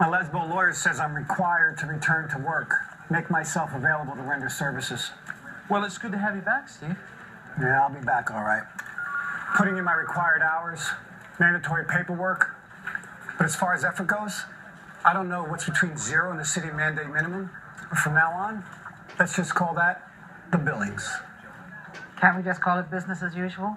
My lesbo lawyer says I'm required to return to work, make myself available to render services. Well, it's good to have you back, Steve. Yeah, I'll be back all right. Putting in my required hours, mandatory paperwork. But as far as effort goes, I don't know what's between zero and the city mandate minimum. But from now on, let's just call that the billings. Can't we just call it business as usual?